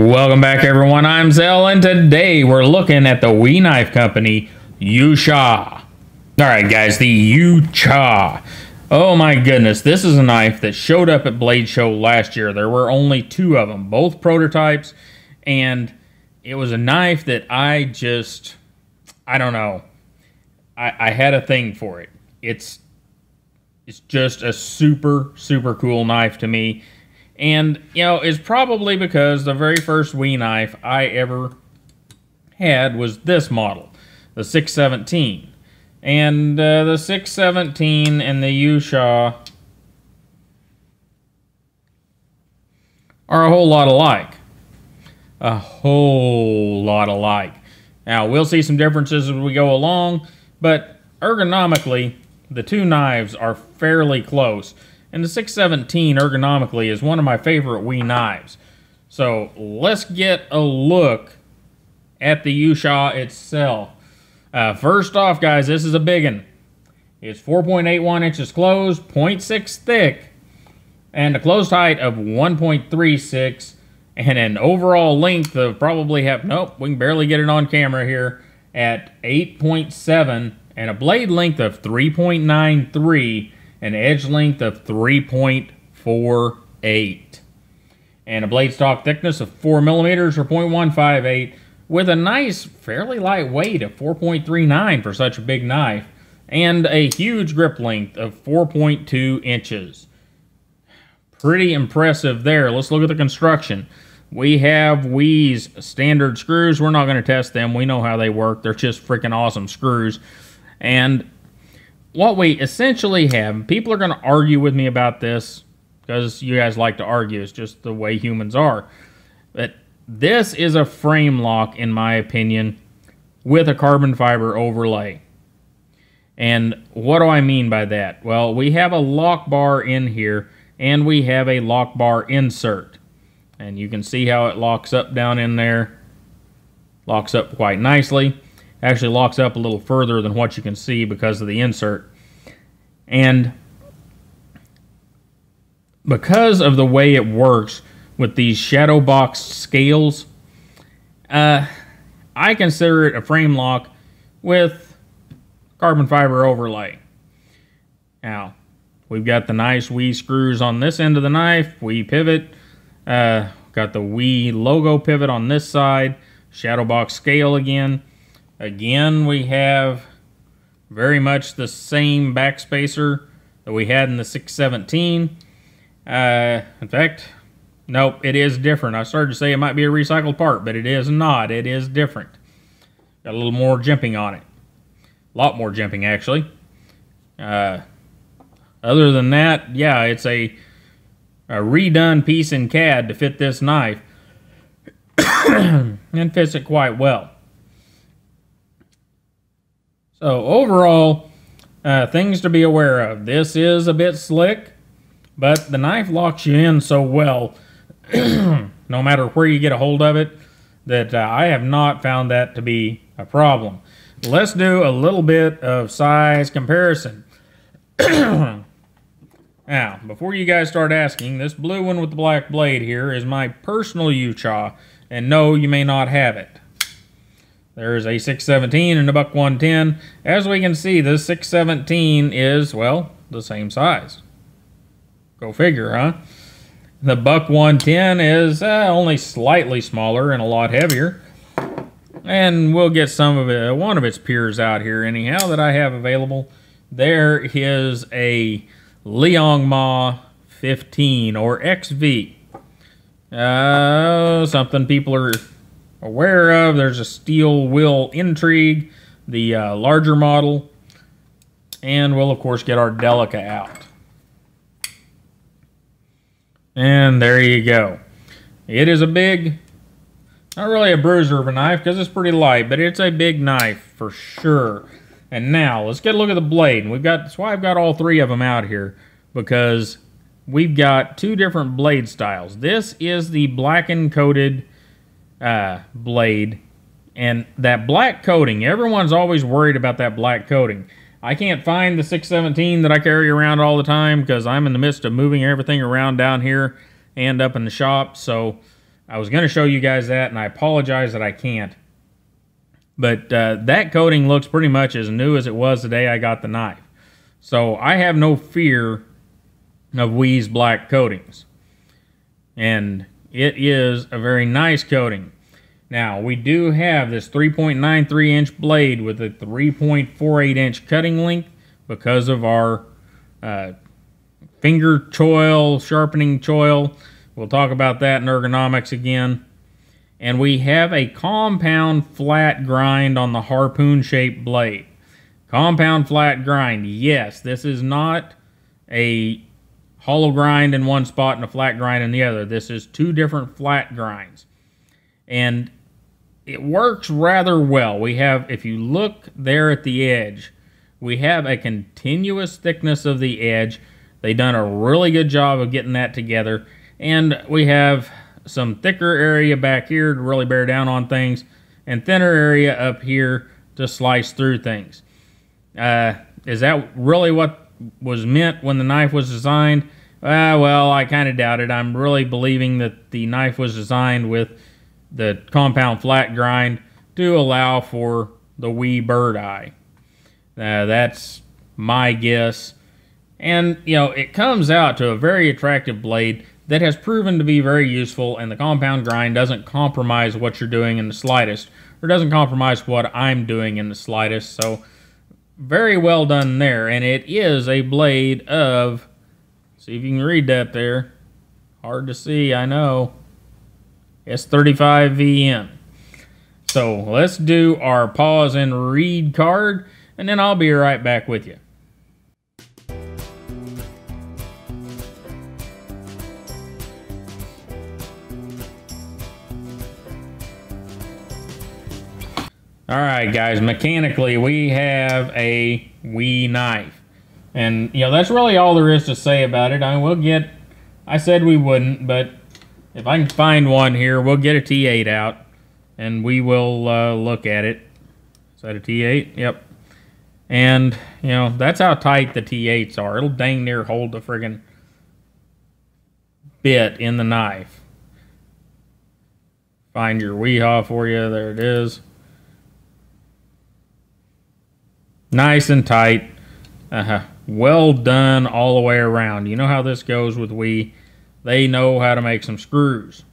Welcome back, everyone. I'm Zel, and today we're looking at the WE Knife Company Yucha. All right, guys, the Yucha. Oh my goodness, this is a knife that showed up at Blade Show last year. There were only two of them, both prototypes, and it was a knife that I just, I don't know, I, I had a thing for it. It's, it's just a super, super cool knife to me and, you know, it's probably because the very first WE knife I ever had was this model, the 617. And uh, the 617 and the Yucha are a whole lot alike. A whole lot alike. Now, we'll see some differences as we go along, but ergonomically, the two knives are fairly close. And the 617 ergonomically is one of my favorite WE knives. So let's get a look at the Yucha itself. Uh, first off, guys, this is a big one. It's 4.81 inches closed, 0.6 thick, and a closed height of 1.36, and an overall length of probably have, nope, we can barely get it on camera here, at 8.7, and a blade length of 3.93, an edge length of 3.48, and a blade stock thickness of 4 millimeters or 0.158, with a nice, fairly light weight of 4.39 for such a big knife, and a huge grip length of 4.2 inches. Pretty impressive there. Let's look at the construction. We have WE's standard screws. We're not going to test them. We know how they work. They're just freaking awesome screws. And what we essentially have, people are going to argue with me about this because you guys like to argue. It's just the way humans are. But this is a frame lock, in my opinion, with a carbon fiber overlay. And what do I mean by that? Well, we have a lock bar in here, and we have a lock bar insert. And you can see how it locks up down in there. Locks up quite nicely actually locks up a little further than what you can see because of the insert. And because of the way it works with these shadow box scales, uh, I consider it a frame lock with carbon fiber overlay. Now, we've got the nice WE screws on this end of the knife, WE pivot, uh, got the WE logo pivot on this side, shadow box scale again. Again, we have very much the same backspacer that we had in the 617. Uh, in fact, nope, it is different. I started to say it might be a recycled part, but it is not. It is different. Got a little more jimping on it. A lot more jimping, actually. Uh, other than that, yeah, it's a, a redone piece in CAD to fit this knife. and fits it quite well. So overall, uh, things to be aware of. This is a bit slick, but the knife locks you in so well, no matter where you get a hold of it, that uh, I have not found that to be a problem. Let's do a little bit of size comparison. now, before you guys start asking, this blue one with the black blade here is my personal Yucha, and no, you may not have it. There's a 617 and a buck 110. As we can see, the 617 is, well, the same size. Go figure, huh? The buck 110 is uh, only slightly smaller and a lot heavier. And we'll get some of it, one of its peers out here anyhow that I have available. There is a Liang Ma 15 or XV. Uh, something people are aware of. There's a Steel Will Intrigue, the uh, larger model, and we'll of course get our Delica out. And there you go. It is a big, not really a bruiser of a knife because it's pretty light, but it's a big knife for sure. And now let's get a look at the blade. we've got that's why I've got all three of them out here because we've got two different blade styles. This is the blackened coated uh, blade. And that black coating, everyone's always worried about that black coating. I can't find the 617 that I carry around all the time because I'm in the midst of moving everything around down here and up in the shop. So I was going to show you guys that, and I apologize that I can't. But uh, that coating looks pretty much as new as it was the day I got the knife. So I have no fear of WE's black coatings. And it is a very nice coating. Now, we do have this 3.93 inch blade with a 3.48 inch cutting length because of our uh, finger choil, sharpening choil. We'll talk about that in ergonomics again. And we have a compound flat grind on the harpoon shaped blade. Compound flat grind. Yes, this is not a hollow grind in one spot and a flat grind in the other. This is two different flat grinds. And it works rather well. We have, if you look there at the edge, we have a continuous thickness of the edge. They've done a really good job of getting that together. And we have some thicker area back here to really bear down on things and thinner area up here to slice through things. Uh, is that really what was meant when the knife was designed? Uh, well, I kind of doubt it. I'm really believing that the knife was designed with the compound flat grind to allow for the wee bird eye. Uh, that's my guess. And, you know, it comes out to a very attractive blade that has proven to be very useful, and the compound grind doesn't compromise what you're doing in the slightest, or doesn't compromise what I'm doing in the slightest. So, very well done there. And it is a blade of, see if you can read that there. Hard to see, I know. S35VN. So let's do our pause and read card, and then I'll be right back with you. All right, guys, mechanically, we have a WE knife. And, you know, that's really all there is to say about it. I we'll get, I said we wouldn't, but if I can find one here, we'll get a T8 out, and we will uh, look at it. Is that a T8? Yep. And, you know, that's how tight the T8s are. It'll dang near hold the friggin' bit in the knife. Find your Weehaw for you. There it is. Nice and tight. Uh -huh. Well done all the way around. You know how this goes with WE. They know how to make some screws.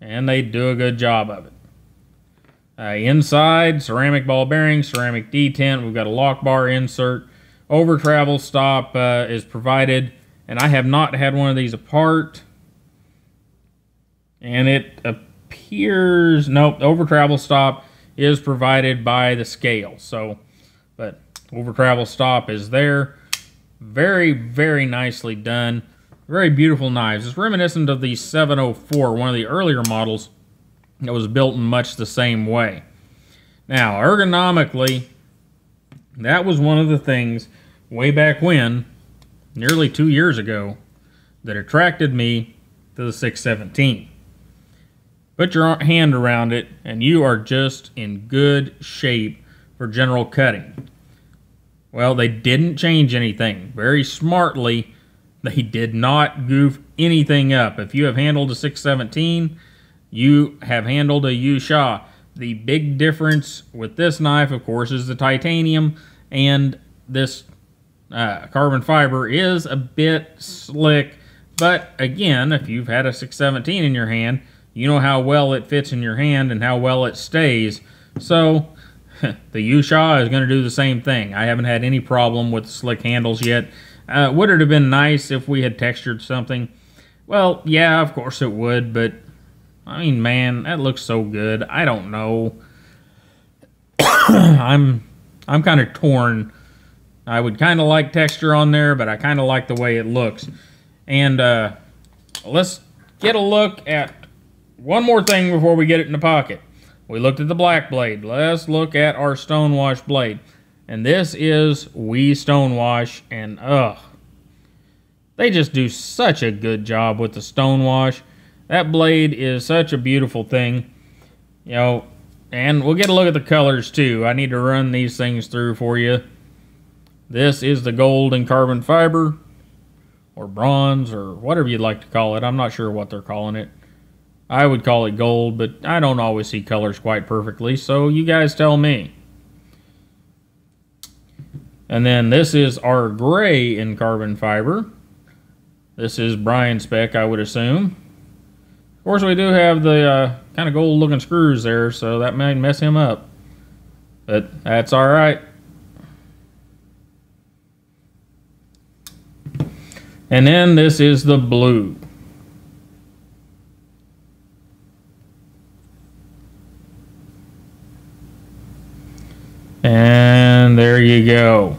And they do a good job of it. Uh, inside, ceramic ball bearing, ceramic detent. We've got a lock bar insert. Over travel stop uh, is provided. And I have not had one of these apart. And it appears, nope, over travel stop is provided by the scale. So but over travel stop is there. Very, very nicely done. Very beautiful knives. It's reminiscent of the 704, one of the earlier models that was built in much the same way. Now, ergonomically, that was one of the things way back when, nearly two years ago, that attracted me to the 617. Put your hand around it, and you are just in good shape for general cutting. Well, they didn't change anything. Very smartly, they did not goof anything up. If you have handled a 617, you have handled a Yucha. The big difference with this knife, of course, is the titanium, and this uh, carbon fiber is a bit slick. But again, if you've had a 617 in your hand, you know how well it fits in your hand and how well it stays. So the Yucha is going to do the same thing. I haven't had any problem with slick handles yet. Uh, would it have been nice if we had textured something? Well, yeah, of course it would, but I mean, man, that looks so good. I don't know. I'm I'm kind of torn. I would kind of like texture on there, but I kind of like the way it looks. And uh, let's get a look at one more thing before we get it in the pocket. We looked at the black blade. Let's look at our stonewash blade. And this is WE Stonewash, and ugh. They just do such a good job with the stonewash. That blade is such a beautiful thing. You know, and we'll get a look at the colors too. I need to run these things through for you. This is the gold and carbon fiber, or bronze, or whatever you'd like to call it. I'm not sure what they're calling it. I would call it gold, but I don't always see colors quite perfectly, so you guys tell me. And then this is our gray in carbon fiber. This is Brian spec, I would assume. Of course, we do have the uh, kind of gold looking screws there, so that might mess him up. But that's all right. And then this is the blue. And there you go.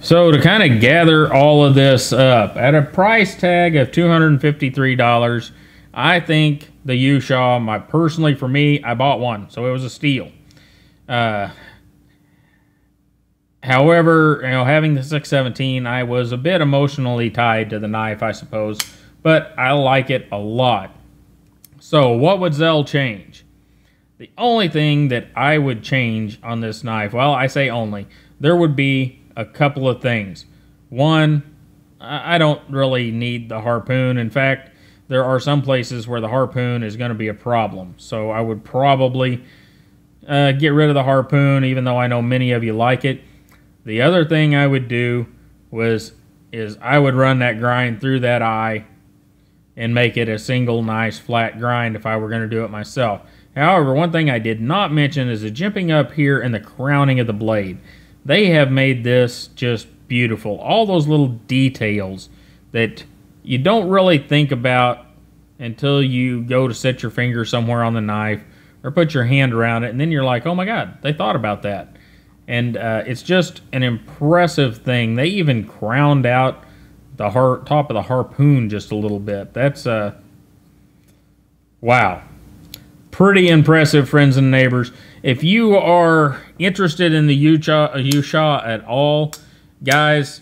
So to kind of gather all of this up, at a price tag of $253, I think the Yucha, my personally for me, I bought one, so it was a steal. Uh, however, you know, having the 617, I was a bit emotionally tied to the knife, I suppose, but I like it a lot. So what would Zel change? The only thing that I would change on this knife, well, I say only, there would be a couple of things. One, I don't really need the harpoon. In fact, there are some places where the harpoon is going to be a problem. So I would probably uh, get rid of the harpoon, even though I know many of you like it. The other thing I would do was is I would run that grind through that eye and make it a single nice flat grind if I were going to do it myself. However, one thing I did not mention is the jimping up here and the crowning of the blade. They have made this just beautiful. All those little details that you don't really think about until you go to set your finger somewhere on the knife or put your hand around it, and then you're like, oh my God, they thought about that. And uh, it's just an impressive thing. They even crowned out the top of the harpoon just a little bit. That's uh, wow pretty impressive, friends and neighbors. If you are interested in the Yucha, Yucha at all, guys,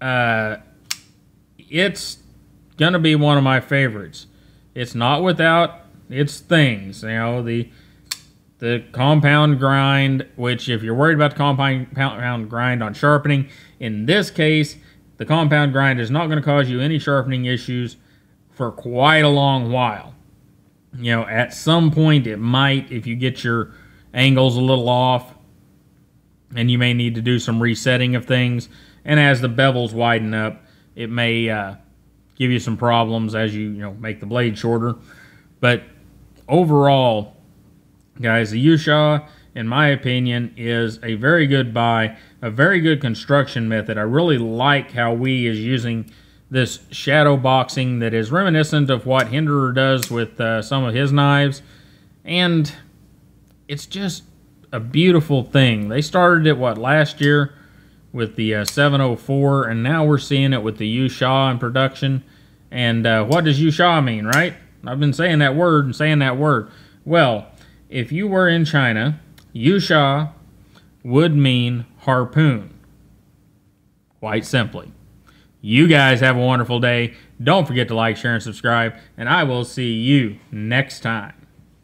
uh, it's gonna be one of my favorites. It's not without its things, you know the the compound grind. Which, if you're worried about the compound grind on sharpening, in this case, the compound grind is not going to cause you any sharpening issues for quite a long while you know, at some point it might if you get your angles a little off and you may need to do some resetting of things. And as the bevels widen up, it may uh, give you some problems as you, you know, make the blade shorter. But overall, guys, the Yucha, in my opinion, is a very good buy, a very good construction method. I really like how WE is using this shadow boxing that is reminiscent of what Hinderer does with uh, some of his knives. And it's just a beautiful thing. They started it, what, last year with the uh, 704, and now we're seeing it with the Yucha in production. And uh, what does Yucha mean, right? I've been saying that word and saying that word. Well, if you were in China, Yucha would mean harpoon. Quite simply. You guys have a wonderful day. Don't forget to like, share, and subscribe, and I will see you next time.